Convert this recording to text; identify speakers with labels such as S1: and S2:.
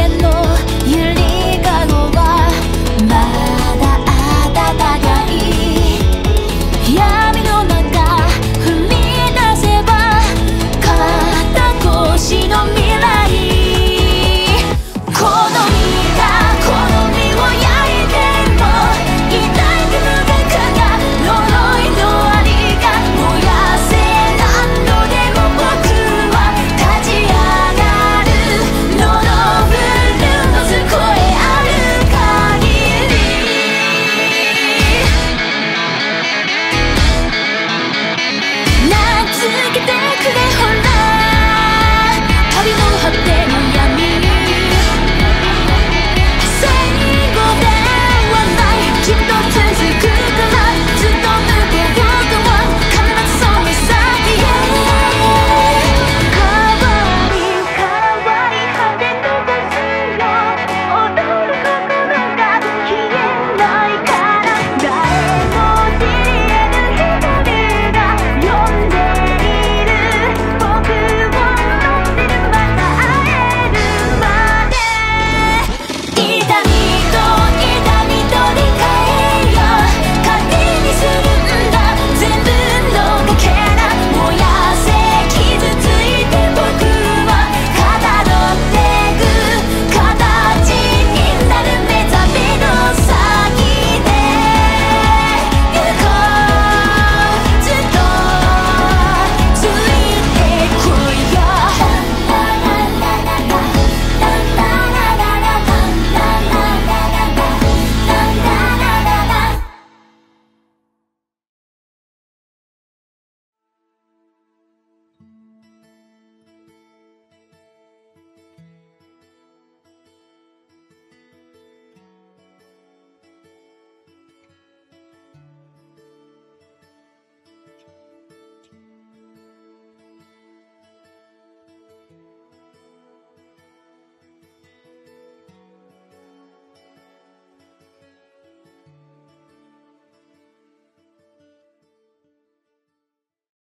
S1: haciendo